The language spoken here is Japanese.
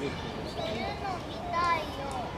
見たいよ。